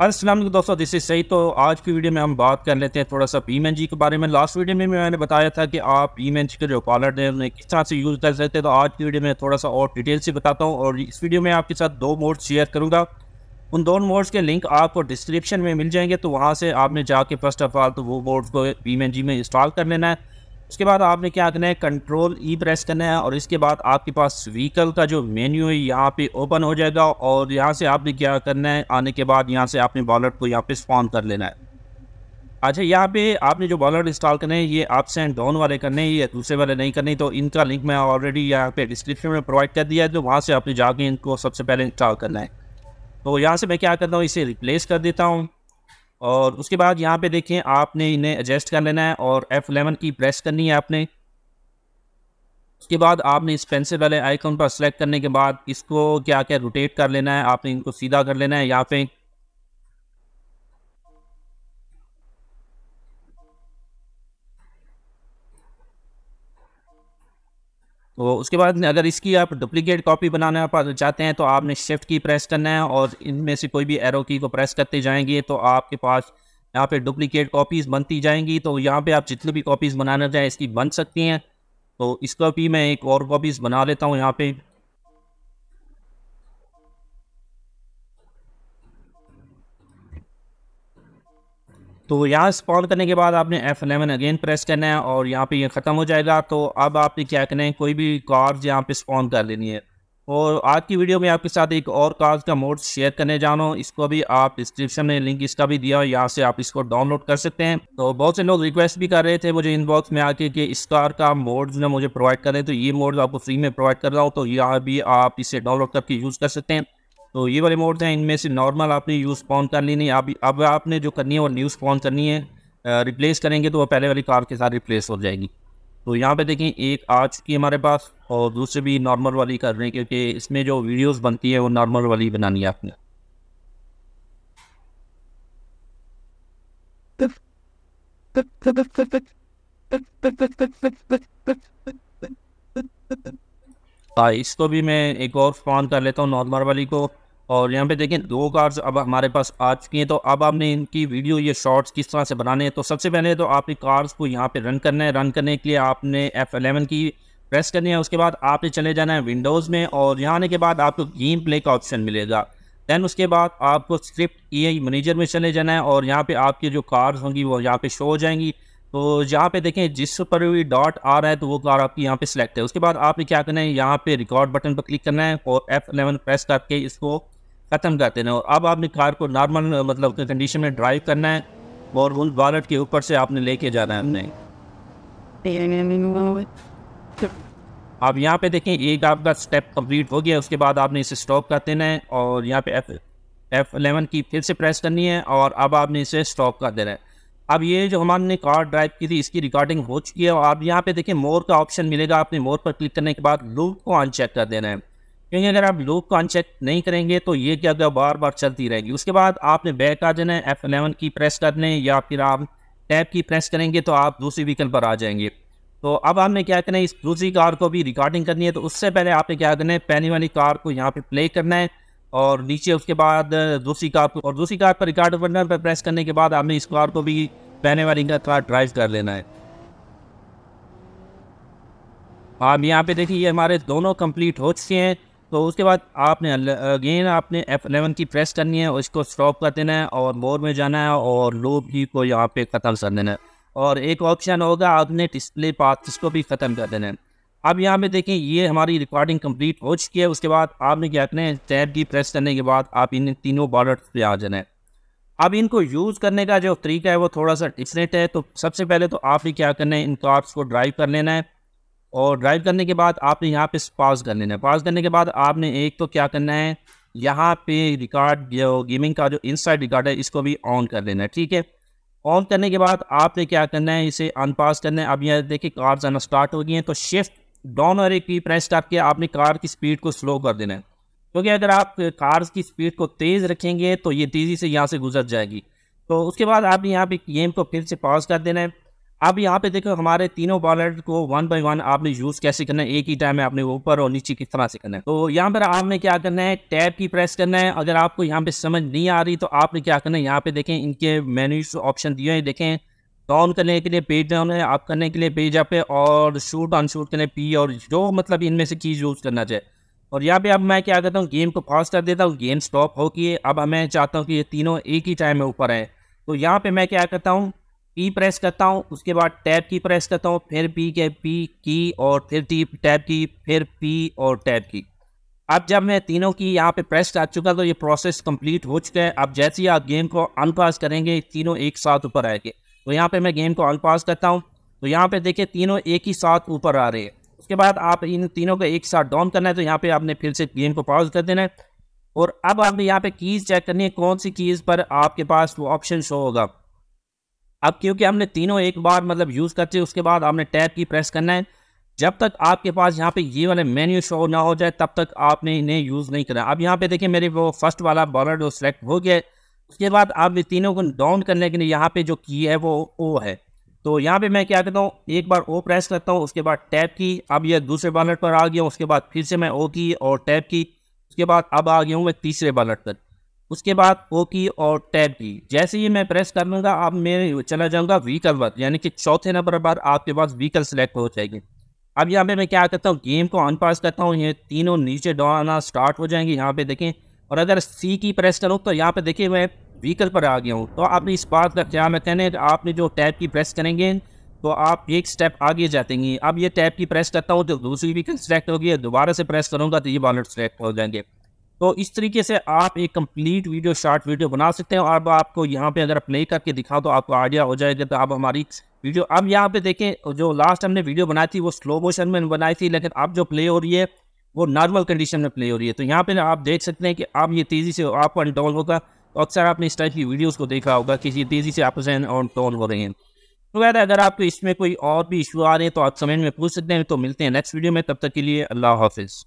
असलम दोस्तों this is सही तो आज की वीडियो में हम बात कर लेते हैं थोड़ा सा एन जी के बारे में। लास्ट वीडियो में मैंने बताया था कि आप भीम एन जी के जो कॉलर है, उन्हें किस तरह से यूज़ कर सकते हैं। तो आज की वीडियो में थोड़ा सा और डिटेल से बताता हूँ और इस वीडियो में आपके साथ दो मोड्स शेयर करूँगा। उन दोनों मोड्स के लिंक आपको डिस्क्रिप्शन में मिल जाएँगे तो वहाँ से आपने जाके फ़र्स्ट ऑफ़ ऑल तो वो मोड्स को एन जी में इंस्टॉल कर लेना है। उसके बाद आपने क्या करना है? कंट्रोल ई प्रेस करना है और इसके बाद आपके पास व्हीकल का जो मेन्यू है, यहाँ पे ओपन हो जाएगा और यहाँ से आपने क्या करना है? आने के बाद यहाँ से आपने वॉलेट को यहाँ पे स्पॉन कर लेना है। अच्छा यहाँ पे आपने जो बॉलर इंस्टॉल करने हैं, ये अप्स एंड डाउन वाले करने हैं, ये दूसरे वाले नहीं करने तो इनका लिंक मैं ऑलरेडी यहाँ पे डिस्क्रिप्शन में प्रोवाइड कर दिया है तो वहाँ से आपने जाके इनको सबसे पहले इंस्टॉल करना है। तो यहाँ से मैं क्या करता हूँ, इसे रिप्लेस कर देता हूँ। और उसके बाद यहाँ पे देखें आपने इन्हें एडजस्ट कर लेना है और F11 की प्रेस करनी है आपने। उसके बाद आपने इस पेंसिल वाले आइकन पर सेलेक्ट करने के बाद इसको क्या क्या रोटेट कर लेना है, आपने इनको सीधा कर लेना है, या पे तो उसके बाद अगर इसकी आप डुप्लीकेट कॉपी बनाना चाहते हैं तो आपने शिफ्ट की प्रेस करना है और इनमें से कोई भी एरो की को प्रेस करते जाएँगे तो आपके पास यहाँ पे डुप्लीकेट कॉपीज़ बनती जाएँगी। तो यहाँ पे आप जितनी भी कॉपीज़ बनाना चाहें इसकी बन सकती हैं। तो इसका भी मैं एक और कॉपीज़ बना लेता हूँ यहाँ पे। तो यहाँ स्पॉन करने के बाद आपने F11 अगेन प्रेस करना है और यहाँ पे ये ख़त्म हो जाएगा। तो अब आपने क्या करना है, कोई भी कार्ड यहाँ पे स्पॉन कर लेनी है। और आज की वीडियो में आपके साथ एक और कार्ड का मोड शेयर करने जा रहा हूँ। इसको भी आप डिस्क्रिप्शन में लिंक इसका भी दिया, यहाँ से आप इसको डाउनलोड कर सकते हैं। तो बहुत से लोग रिक्वेस्ट भी कर रहे थे मुझे इनबॉक्स में आके कि इस कार का मोड जो मुझे प्रोवाइड कर। तो ये मोड आपको फ्री में प्रोवाइड कर रहा हूँ। तो यहाँ भी आप इसे डाउनलोड करके यूज़ कर सकते हैं। तो ये वाले मोड हैं, इनमें से नॉर्मल आपने यूज़ स्पॉन कर ली नहीं। अब अब आपने जो करनी है, वो न्यू स्पॉन करनी है। रिप्लेस करेंगे तो वो पहले वाली कार के साथ रिप्लेस हो जाएगी। तो यहाँ पे देखें, एक आ चुकी हमारे पास और दूसरी भी नॉर्मल वाली कर रहे हैं, क्योंकि इसमें जो वीडियोस बनती है, वो नॉर्मल वाली बनानी है आपने। हाँ इसको भी मैं एक और फ़ोन कर लेता हूँ नॉर्मल वाली को। और यहाँ पे देखें दो कार्स अब हमारे पास आ चुकी हैं। तो अब आपने इनकी वीडियो ये शॉर्ट्स किस तरह से बनाने हैं तो सबसे पहले तो आपने कार्स को यहाँ पे रन करना है। रन करने के लिए आपने एफ़ एलेवन की प्रेस करनी है, उसके बाद आपने चले जाना है विंडोज़ में और यहाँ आने के बाद आपको गेम प्ले का ऑप्शन मिलेगा। दैन उसके बाद आपको स्क्रिप्ट ई मैनेजर में चले जाना है और यहाँ पर आपकी जो कार्स होंगी वो यहाँ पर शो हो जाएँगी। तो यहाँ पे देखें, जिस पर भी डॉट आ रहा है तो वो कार आपकी यहाँ पे सिलेक्ट है। उसके बाद आपने क्या करना है, यहाँ पे रिकॉर्ड बटन पर क्लिक करना है और F11 प्रेस करके इसको ख़त्म कर देना। और अब आपने कार को नॉर्मल मतलब कंडीशन में ड्राइव करना है और उन वॉलेट के ऊपर से आपने लेके जाना है हमने। अब यहाँ पे देखें, एक आपका स्टेप कंप्लीट हो गया, उसके बाद आपने इसे स्टॉप कर देना है और यहाँ पे एफ़ एफ़ एलेवन की फिर से प्रेस करनी है और अब आपने इसे स्टॉप कर देना है। अब ये जो हमारे कार ड्राइव की थी, इसकी रिकॉर्डिंग हो चुकी है और आप यहाँ पे देखें मोर का ऑप्शन मिलेगा। आपने मोर पर क्लिक करने के बाद लूप को अनचेक कर देना है। क्योंकि अगर आप लूप को अनचेक नहीं करेंगे तो ये क्या क्या बार बार चलती रहेगी। उसके बाद आपने बैक आ जाना है एफ़ एलेवन की प्रेस करने या फिर आप टैब की प्रेस करेंगे तो आप दूसरी व्हीकल पर आ जाएँगे। तो अब आपने क्या करना है, इस दूसरी कार को भी रिकॉर्डिंग करनी है तो उससे पहले आपने क्या करना है, पहली वाली कार को यहाँ पर प्ले करना है और नीचे उसके बाद दूसरी कार को, और दूसरी कार पर रिकॉर्ड बटन पर प्रेस करने के बाद आपने इस कार को भी पहने वाली कार ड्राइव कर लेना है। आप यहाँ पे देखिए, ये हमारे दोनों कंप्लीट हो चुके हैं। तो उसके बाद आपने अगेन आपने F11 की प्रेस करनी है और इसको स्टॉप कर देना है और मोर में जाना है और लूप ही को यहाँ पे ख़त्म कर देना है। और एक ऑप्शन होगा, आपने डिस्प्ले पाथ इसको भी ख़त्म कर देना है। अब यहाँ पे देखें, ये हमारी रिकॉर्डिंग कंप्लीट हो चुकी है। उसके बाद आपने क्या करना है टैब की प्रेस करने के बाद आप इन तीनों बॉर्डर पे आ जाना है। अब इनको यूज़ करने का जो तरीका है, वो थोड़ा सा डिफरेंट है। तो सबसे पहले तो आपने क्या करना है, इन कार्ड्स को ड्राइव कर लेना है। और ड्राइव करने के बाद आपने यहाँ पे पास कर लेना है। पास करने के बाद आपने एक तो क्या करना है, यहाँ पे रिकॉर्ड जो गेमिंग का जो इनसाइड रिकॉर्ड है, इसको भी ऑन कर लेना है, ठीक है? ऑन करने के बाद आपने क्या करना है, इसे अनपास करना है। अब यहाँ देखिए कार्स आना स्टार्ट हो गई हैं तो शिफ्ट डाउन और एक की प्रेस करके आपने कार की स्पीड को स्लो कर देना है। क्योंकि तो अगर आप कार की स्पीड को तेज़ रखेंगे तो ये तेज़ी से यहाँ से गुजर जाएगी। तो उसके बाद आपने यहाँ पे गेम को फिर से पॉज कर देना है। अब यहाँ पे देखो हमारे तीनों बॉलर को वन बाय वन आपने यूज़ कैसे करना है? एक ही टाइम में आपने ऊपर और नीचे किस तरह से करना है? तो यहाँ पर आपने क्या करना है? टैब की प्रेस करना है। अगर आपको यहाँ पे समझ नहीं आ रही तो आपने क्या करना है? यहाँ पे देखें, इनके मेन्यूज ऑप्शन दिए हैं देखें। डाउन करने के लिए पेज डाउन है आप करने के लिए पेज है और शूट ऑन शूट करने पी और जो मतलब इनमें से चीज़ यूज़ करना चाहिए। और यहाँ पे अब मैं क्या करता हूँ? गेम को पॉज कर देता हूँ। गेम स्टॉप हो कि अब मैं चाहता हूँ कि ये तीनों एक ही टाइम में ऊपर आए। तो यहाँ पे मैं क्या करता हूँ? पी प्रेस करता हूँ, उसके बाद टैब की प्रेस करता हूँ, फिर पी के पी की और फिर टी टैब की फिर पी और टैब की अब जब मैं तीनों की यहाँ पे प्रेस कर चुका तो ये प्रोसेस कंप्लीट हो चुका है। अब जैसे ही आप गेम को अनपास करेंगे, तीनों एक साथ ऊपर आएँगे। तो यहाँ पे मैं गेम को अनपास करता हूँ। तो यहाँ पे देखिए, तीनों एक ही साथ ऊपर आ रहे हैं। उसके बाद आप इन तीनों को एक साथ डाउन करना है तो यहाँ पे आपने फिर से गेम को पॉज कर देना है। और अब आपने यहाँ पे कीज़ चेक करनी है, कौन सी कीज़ पर आपके पास वो ऑप्शन शो होगा। अब क्योंकि हमने तीनों एक बार मतलब यूज़ करते उसके बाद आपने टैब की प्रेस करना है। जब तक आपके पास यहाँ पे ये वाले मेन्यू शो ना हो जाए, तब तक आपने इन्हें यूज़ नहीं करना। अब यहाँ पे देखिए मेरे वो फ़र्स्ट वाला बॉलर जो सिलेक्ट हो गया उसके बाद आप तीनों को डाउन करने के लिए यहाँ पे जो की है वो ओ है। तो यहाँ पे मैं क्या करता हूँ, एक बार ओ प्रेस करता हूँ, उसके बाद टैप की, अब यह दूसरे बॉलर पर आ गया, उसके बाद फिर से मैं ओ की और टैप की, उसके बाद अब आ गया हूँ मैं तीसरे बॉलर पर। उसके बाद ओ की और टैब की जैसे ही मैं प्रेस कर लूँगा अब मैं चला जाऊँगा व्हीकल पर, यानी कि चौथे नंबर पर आपके पास व्हीकल सेलेक्ट हो जाएगी। अब यहाँ पे मैं क्या करता हूँ गेम को ऑन पास करता हूँ, ये तीनों नीचे डालना स्टार्ट हो जाएँगे, यहाँ पे देखें। और अगर सी की प्रेस करूँ तो यहाँ पे देखिए मैं व्हीकल पर आ गया हूँ। तो आपने इस बात का ख्याल रखना है आपने जो टैब की प्रेस करेंगे तो आप एक स्टेप आगे जातेंगे। अब ये टैब की प्रेस करता हूँ तो दूसरी व्हीकल सेलेक्ट होगी दोबारा से प्रेस करूँगा तो ये बॉलर सेलेक्ट हो जाएँगे। तो इस तरीके से आप एक कंप्लीट वीडियो शॉर्ट वीडियो बना सकते हैं। और अब आपको यहाँ पे अगर प्ले करके दिखाओ तो आपको आइडिया हो जाएगा तो आप हमारी वीडियो अब यहाँ पे देखें, जो लास्ट हमने वीडियो बनाई थी, वो स्लो मोशन में बनाई थी, लेकिन अब जो प्ले हो रही है, वो नॉर्मल कंडीशन में प्ले हो रही है। तो यहाँ पे आप देख सकते हैं कि आप ये तेज़ी से आपको अनटोन होगा। तो अक्सर आपने इस टाइप की वीडियोज़ को देखा होगा कि ये तेज़ी से आपस अनटोन हो रही हैं। तो वैसे अगर आपको इसमें कोई और भी इशू आ रहे हैं तो आप कमेंट में पूछ सकते हैं। तो मिलते हैं नेक्स्ट वीडियो में। तब तक के लिए अल्लाह हाफिज़।